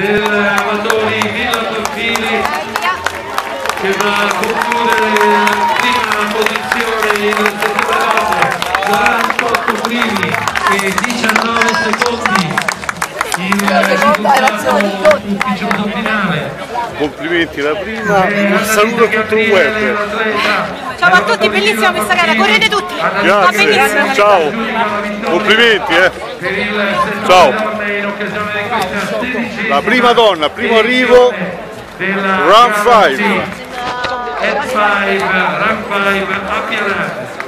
del Amadori Villa Confili che va a concludere la prima posizione in settima dose 48 primi e 19 secondi il risultato ufficioso finale Complimenti la prima, un saluto a tutto il web. Ciao a tutti, bellissima questa gara, correte tutti! Va Grazie, benissimo! ciao, complimenti eh. Ciao. Settore in occasione di questa 16 La prima donna, primo arrivo, della Run five. F5 Run 5 a Pianata